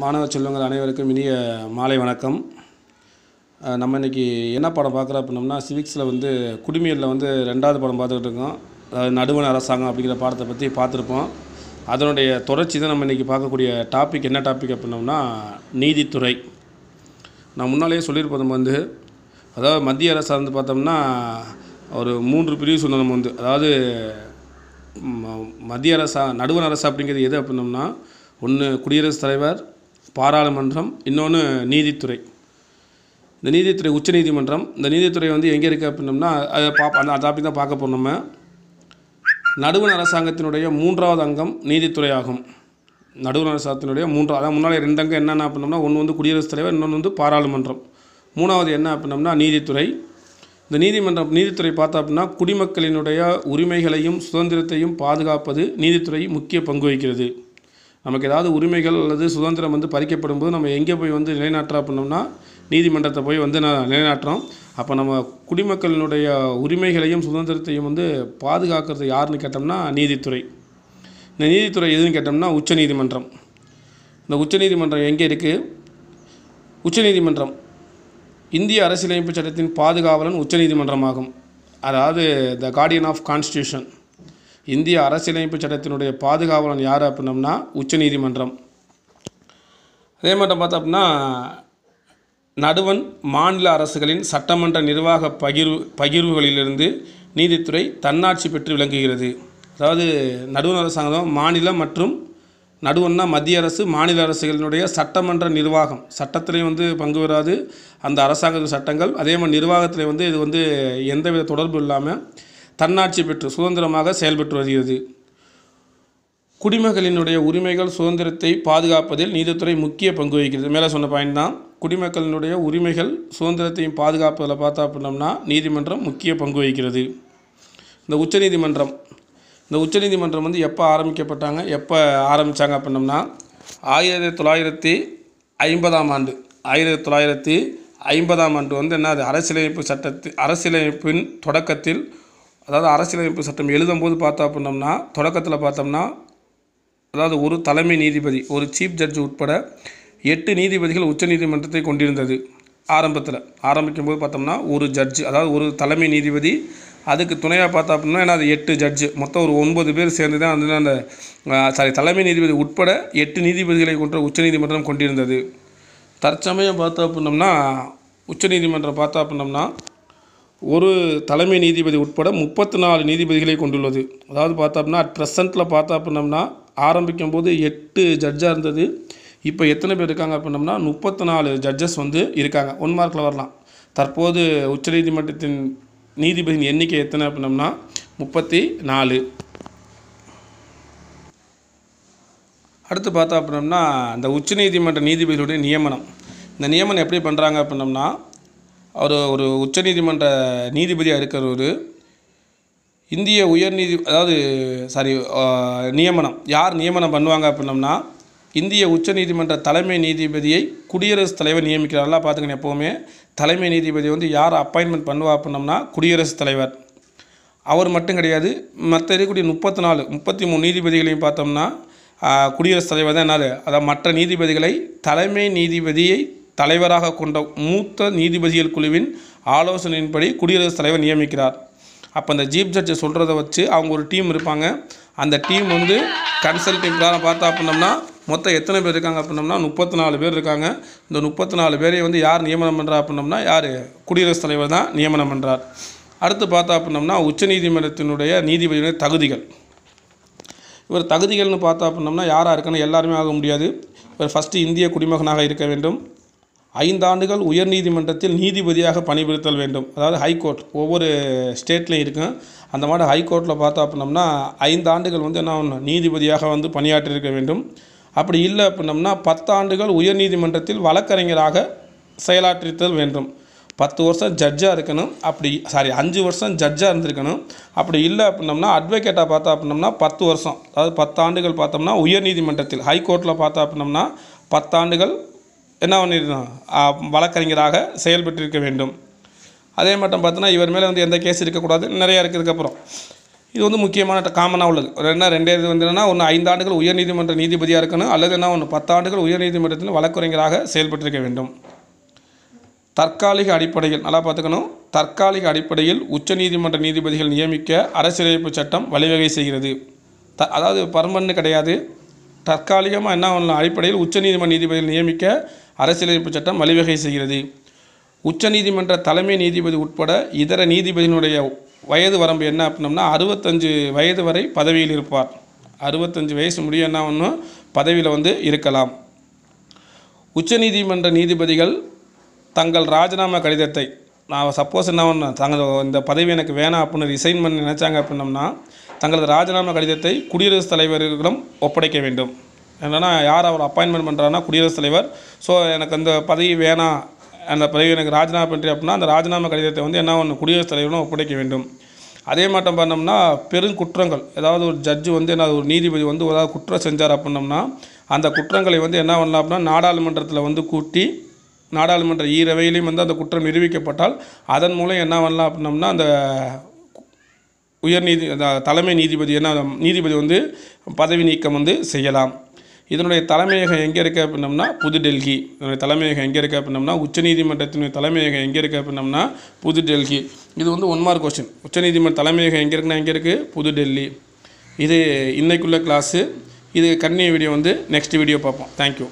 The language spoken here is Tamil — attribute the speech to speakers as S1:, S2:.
S1: மாணவ செல்வங்கள் அனைவருக்கும் இனிய மாலை வணக்கம். நம்ம இன்றைக்கி என்ன படம் பார்க்குற அப்படின்னம்னா சிவிக்ஸில் வந்து குடிமையில் வந்து ரெண்டாவது படம் பார்த்துக்கிட்டு இருக்கோம். அதாவது நடுவண அரசாங்கம் அப்படிங்கிற பாடத்தை பற்றி பார்த்துருப்போம். அதனுடைய தொடர்ச்சி தான் நம்ம இன்றைக்கி பார்க்கக்கூடிய டாபிக். என்ன டாபிக் அப்படின்னோம்னா நீதித்துறை. நான் முன்னாலேயே சொல்லியிருப்போம் நம்ம வந்து அதாவது மத்திய அரசு வந்து பார்த்தோம்னா ஒரு மூன்று பிரிவு சொன்னோம் நம்ம வந்து. அதாவது மத்திய அரசா நடுவண் அரசு அப்படிங்கிறது எது அப்படின்னோம்னா ஒன்று குடியரசுத் தலைவர் பாராளுமன்றம் இன்னொன்று நீதித்துறை. இந்த நீதித்துறை உச்சநீதிமன்றம் இந்த நீதித்துறை வந்து எங்கே இருக்குது அப்படின்னம்னா அதை பார்ப்ப அந்த டாபிக் தான் பார்க்க போகிறோம் நம்ம. நடுவண் அரசாங்கத்தினுடைய மூன்றாவது அங்கம் நீதித்துறை ஆகும் நடுவண் அரசாங்கத்தினுடைய மூன்றாவது அதாவது முன்னாடி ரெண்டு அங்கம் என்னென்ன அப்படின்னம்னா ஒன்று வந்து குடியரசுத் தலைவர் இன்னொன்று வந்து பாராளுமன்றம். மூணாவது என்ன அப்படின்னம்னா நீதித்துறை. இந்த நீதிமன்றம் நீதித்துறை பார்த்தா அப்படின்னா குடிமக்களினுடைய உரிமைகளையும் சுதந்திரத்தையும் பாதுகாப்பது நீதித்துறை முக்கிய பங்கு வகிக்கிறது. நமக்கு ஏதாவது உரிமைகள் அல்லது சுதந்திரம் வந்து பறிக்கப்படும் போது நம்ம எங்கே போய் வந்து நிலைநாட்டுறா பண்ணோம்னா நீதிமன்றத்தை போய் வந்து நான் நிலைநாட்டுறோம். அப்போ நம்ம குடிமக்களினுடைய உரிமைகளையும் சுதந்திரத்தையும் வந்து பாதுகாக்கிறது யாருன்னு கேட்டோம்னா நீதித்துறை. இந்த நீதித்துறை எதுன்னு கேட்டோம்னா உச்சநீதிமன்றம். இந்த உச்சநீதிமன்றம் எங்கே இருக்குது உச்சநீதிமன்றம். இந்திய அரசியலமைப்பு சட்டத்தின் பாதுகாவலன் உச்சநீதிமன்றமாகும். அதாவது த கார்டியன் ஆஃப் கான்ஸ்டியூஷன் இந்திய அரசியலமைப்பு சட்டத்தினுடைய பாதுகாவலன் யார் அப்படின்னம்னா உச்சநீதிமன்றம். அதே மாதிரி பார்த்தோம் அப்படின்னா நடுவன் மாநில அரசுகளின் சட்டமன்ற நிர்வாக பகிர்வு பகிர்வுகளிலிருந்து நீதித்துறை தன்னாட்சி பெற்று விளங்குகிறது. அதாவது நடுவண் அரசாங்கம் மாநில மற்றும் நடுவன்னா மத்திய அரசு மாநில அரசுகளினுடைய சட்டமன்ற நிர்வாகம். சட்டத்திலையும் வந்து பங்கு பெறாது. அந்த அரசாங்கத்தின் சட்டங்கள் அதே மாதிரி நிர்வாகத்தில் வந்து இது வந்து எந்தவித தொடர்பு இல்லாமல் தன்னாட்சி பெற்று சுதந்திரமாக செயல்பட்டு வருகிறது. குடிமக்களினுடைய உரிமைகள் சுதந்திரத்தை பாதுகாப்பதில் நீதித்துறை முக்கிய பங்கு வகிக்கிறது. மேலே சொன்ன பாயிண்ட் தான். குடிமக்களினுடைய உரிமைகள் சுதந்திரத்தையும் பாதுகாப்பதில் பார்த்தா அப்படின்னம்னா நீதிமன்றம் முக்கிய பங்கு வகிக்கிறது. இந்த உச்சநீதிமன்றம். இந்த உச்சநீதிமன்றம் வந்து எப்போ ஆரம்பிக்கப்பட்டாங்க? எப்போ ஆரம்பித்தாங்க அப்படின்னம்னா ஆயிரத்தி தொள்ளாயிரத்தி ஐம்பதாம் ஆண்டு. ஆயிரத்தி தொள்ளாயிரத்தி ஐம்பதாம் ஆண்டு வந்து என்ன அது? அரசியலமைப்பு சட்டத்து அரசியலமைப்பின் தொடக்கத்தில் அதாவது அரசியலமைப்பு சட்டம் எழுதும்போது பார்த்தா அப்படின்னம்னா தொடக்கத்தில் பார்த்தோம்னா அதாவது ஒரு தலைமை நீதிபதி ஒரு சீஃப் ஜட்ஜ் உட்பட எட்டு நீதிபதிகள் உச்சநீதிமன்றத்தை கொண்டிருந்தது ஆரம்பத்தில். ஆரம்பிக்கும் போது பார்த்தோம்னா ஒரு ஜட்ஜு அதாவது ஒரு தலைமை நீதிபதி அதுக்கு துணையாக பார்த்தா அப்படின்னா ஏன்னா அது எட்டு ஜட்ஜு மொத்தம் ஒரு ஒன்பது பேர் சேர்ந்து தான் வந்து அந்த சாரி தலைமை நீதிபதி உட்பட எட்டு நீதிபதிகளை கொண்ட உச்சநீதிமன்றம் கொண்டிருந்தது. தற்சமயம் பார்த்தா அப்படின்னம்னா உச்சநீதிமன்றம் பார்த்தா அப்படின்னம்னா ஒரு தலைமை நீதிபதி உட்பட முப்பத்தி நாலு நீதிபதிகளை கொண்டுள்ளது. அதாவது பார்த்தோம்னா அப்படின்னா அட் ப்ரெசண்ட்டில் பார்த்தா அப்படின்னம்னா ஆரம்பிக்கும் போது எட்டு ஜட்ஜாக இருந்தது. இப்போ எத்தனை பேர் இருக்காங்க அப்படின்னம்னா முப்பத்தி நாலு ஜட்ஜஸ் வந்து இருக்காங்க. ஒன் மார்க்கில் வரலாம். தற்போது உச்சநீதிமன்றத்தின் நீதிபதியின் எண்ணிக்கை எத்தனை அப்படின்னம்னா முப்பத்தி நாலு அடுத்து பார்த்தா அப்படின்னம்னா இந்த உச்சநீதிமன்ற நீதிபதிகளுடைய நியமனம். இந்த நியமனம் எப்படி பண்ணுறாங்க அப்படின்னம்னா அவர் ஒரு உச்சநீதிமன்ற நீதிபதியாக இருக்கிறவர். இந்திய உயர்நீதி அதாவது சாரி நியமனம். யார் நியமனம் பண்ணுவாங்க அப்படின்னம்னா இந்திய உச்சநீதிமன்ற தலைமை நீதிபதியை குடியரசுத் தலைவர் நியமிக்கிறாரெல்லாம் பார்த்துக்கணும் எப்போவுமே. தலைமை நீதிபதி வந்து யார் அப்பாயின்மெண்ட் பண்ணுவா அப்படின்னம்னா குடியரசுத் தலைவர். அவர் மட்டும் கிடையாது மற்ற இருக்கக்கூடிய முப்பத்தி நாலு முப்பத்தி மூணு நீதிபதிகளையும் பார்த்தோம்னா குடியரசுத் தலைவர் தான் என்னது அதாவது மற்ற நீதிபதிகளை தலைமை நீதிபதியை தலைவராக கொண்ட மூத்த நீதிபதிகள் குழுவின் ஆலோசனையின்படி குடியரசுத் தலைவர் நியமிக்கிறார். அப்போ அந்த ஜீப் ஜட்ஜை சொல்கிறத வச்சு அவங்க ஒரு டீம் இருப்பாங்க. அந்த டீம் வந்து கன்சல்டிங் பிரகாரம் பார்த்தா அப்படின்னம்னா மொத்தம் எத்தனை பேர் இருக்காங்க அப்படின்னம்னா முப்பத்தி நாலு பேர் இருக்காங்க. இந்த முப்பத்தி நாலு பேரையும் வந்து யார் நியமனம் பண்ணுறா அப்படின்னம்னா யார்? குடியரசுத் தலைவர் தான் நியமனம் பண்ணுறார் அடுத்து பார்த்தா அப்படின்னம்னா உச்சநீதிமன்றத்தினுடைய நீதிபதியினுடைய தகுதிகள். இவர் தகுதிகள்னு பார்த்தா அப்படின்னம்னா யாராக இருக்குன்னு எல்லாருமே ஆக முடியாது. இவர் ஃபஸ்ட்டு இந்திய குடிமகனாக இருக்க வேண்டும். ஐந்தாண்டுகள் உயர்நீதிமன்றத்தில் நீதிபதியாக பணிபுரித்தல் வேண்டும். அதாவது ஹைகோர்ட் ஒவ்வொரு ஸ்டேட்லேயும் இருக்கும். அந்த மாதிரி ஹைகோர்ட்டில் பார்த்தோம் அப்படின்னம்னா ஐந்து ஆண்டுகள் வந்து என்ன ஒன்று நீதிபதியாக வந்து பணியாற்றியிருக்க வேண்டும். அப்படி இல்லை அப்படின்னம்னா பத்தாண்டுகள் உயர்நீதிமன்றத்தில் வழக்கறிஞராக செயலாற்றித்தல் வேண்டும். பத்து வருஷம் ஜட்ஜாக இருக்கணும். அப்படி சாரி அஞ்சு வருஷம் ஜட்ஜாக இருந்திருக்கணும். அப்படி இல்லை அப்படின்னம்னா அட்வொகேட்டாக பார்த்தா அப்படின்னம்னா பத்து வருஷம். அதாவது பத்தாண்டுகள் பார்த்தோம்னா உயர்நீதிமன்றத்தில் ஹைகோர்ட்டில் பார்த்தா அப்படின்னம்னா பத்தாண்டுகள் என்ன பண்ணிருக்கணும் வழக்கறிஞராக செயல்பட்டிருக்க வேண்டும். அதே மட்டும் பார்த்தோன்னா இவர் மேலே வந்து எந்த கேஸ் இருக்கக்கூடாது நிறையா இருக்கிறதுக்கப்புறம் இது வந்து முக்கியமான காமனாக உள்ளது. ஒரு என்ன ரெண்டே இது வந்து என்னென்னா ஒன்று ஐந்து ஆண்டுகள் உயர்நீதிமன்ற நீதிபதியாக இருக்கணும் அல்லது என்ன ஒன்று பத்தாண்டுகள் உயர்நீதிமன்றத்தில் வழக்கறிஞராக செயல்பட்டிருக்க வேண்டும். தற்காலிக அடிப்படையில் நல்லா பார்த்துக்கணும். தற்காலிக அடிப்படையில் உச்சநீதிமன்ற நீதிபதிகள் நியமிக்க அரசியலமைப்பு சட்டம் வழிவகை செய்கிறது. த அதாவது பர்மனன்ட் கிடையாது. தற்காலிகமாக என்ன பண்ணலாம் அடிப்படையில் உச்சநீதிமன்ற நீதிபதிகள் நியமிக்க அரசியலமைப்பு சட்டம் வழிவகை செய்கிறது. உச்சநீதிமன்ற தலைமை நீதிபதி உட்பட இதர நீதிபதியினுடைய வயது வரம்பு என்ன அப்படின்னம்னா அறுபத்தஞ்சு வயது வரை பதவியில் இருப்பார். அறுபத்தஞ்சு வயசு முடிய என்ன ஒன்றும் பதவியில் வந்து இருக்கலாம். உச்சநீதிமன்ற நீதிபதிகள் தங்கள் ராஜினாமா கடிதத்தை நான் சப்போஸ் என்ன ஒன்று தங்கள் இந்த பதவி எனக்கு வேணாம் அப்படின்னு ரிசைன் பண்ணி நினச்சாங்க அப்படின்னம்னா தங்களது ராஜினாமா கடிதத்தை குடியரசுத் தலைவர்களிடம் ஒப்படைக்க வேண்டும். என்னென்னா யார் அவர் அப்பாயின்மெண்ட் பண்ணுறாருன்னா குடியரசுத் தலைவர். ஸோ எனக்கு அந்த பதவி வேணாம் அந்த பதவி எனக்கு ராஜினாமா பண்ணுறேன் அப்படின்னா அந்த ராஜினாமா கடிதத்தை வந்து என்ன ஒன்று குடியரசுத் தலைவரும் ஒப்படைக்க வேண்டும். அதே மாட்டம் பண்ணோம்னா பெருங்குற்றங்கள் ஏதாவது ஒரு ஜட்ஜு வந்து என்ன ஒரு நீதிபதி வந்து ஏதாவது குற்றம் செஞ்சார் அப்படின்னம்னா அந்த குற்றங்களை வந்து என்ன பண்ணலாம் அப்படின்னா நாடாளுமன்றத்தில் வந்து கூட்டி நாடாளுமன்ற ஈரவையிலையும் வந்து அந்த குற்றம் நிரூபிக்கப்பட்டால் அதன் மூலம் என்ன பண்ணலாம் அப்படின்னம்னா அந்த உயர்நீதி நீதி தலைமை நீதிபதி என்ன நீதிபதி வந்து பதவி நீக்கம் வந்து செய்யலாம். இதனுடைய தலைமையகம் எங்கே இருக்குது அப்படின்னம்னா புதுடெல்லி. இதனுடைய தலைமையகம் எங்கே இருக்குது அப்படின்னம்னா உச்சநீதிமன்றத்தினுடைய தலைமையகம் எங்கே இருக்குது அப்படின்னம்னா புதுடெல்லி. இது வந்து ஒன் மார்க் கொஸ்டின் உச்சநீதிமன்ற தலைமையகம் எங்கே இருக்குன்னா எங்கே இருக்குது புதுடெல்லி. இது இன்றைக்குள்ள கிளாஸு இது கன்னிய வீடியோ வந்து நெக்ஸ்ட் வீடியோ பார்ப்போம். Thank you